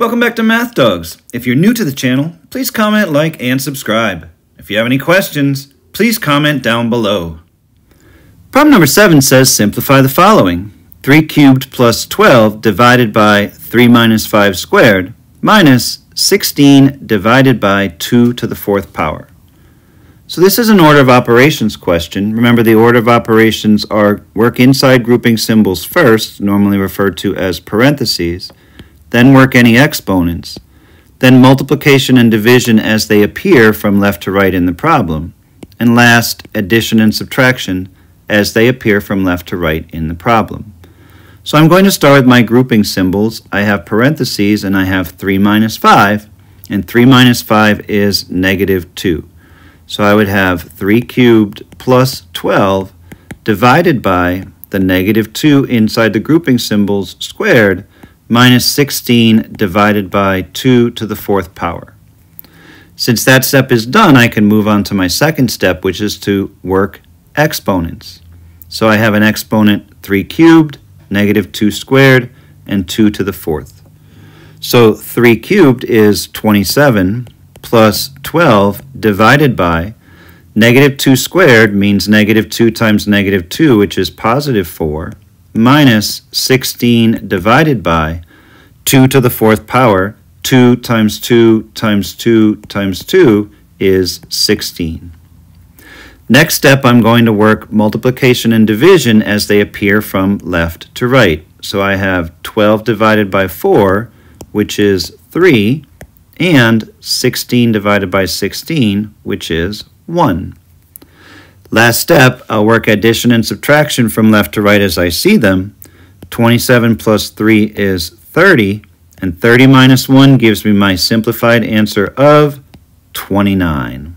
Welcome back to Math Dogs. If you're new to the channel, please comment, like, and subscribe. If you have any questions, please comment down below. Problem number 7 says simplify the following. 3 cubed plus 12 divided by 3 minus 5 squared minus 16 divided by 2 to the fourth power. So this is an order of operations question. Remember the order of operations are work inside grouping symbols first, normally referred to as parentheses, then work any exponents, then multiplication and division as they appear from left to right in the problem, and last addition and subtraction as they appear from left to right in the problem. So I'm going to start with my grouping symbols. I have parentheses and I have 3 minus 5, and 3 minus 5 is negative 2. So I would have 3 cubed plus 12 divided by the negative 2 inside the grouping symbols squared minus 16 divided by 2 to the fourth power. Since that step is done, I can move on to my second step, which is to work exponents. So I have an exponent 3 cubed, negative 2 squared, and 2 to the fourth. So 3 cubed is 27 plus 12 divided by negative 2 squared means negative 2 times negative 2, which is positive 4, minus 16 divided by 2 to the fourth power. 2 times 2 times 2 times 2 is 16. Next step, I'm going to work multiplication and division as they appear from left to right. So I have 12 divided by 4, which is 3, and 16 divided by 16, which is 1. Last step, I'll work addition and subtraction from left to right as I see them. 27 plus 3 is 30, and 30 minus 1 gives me my simplified answer of 29.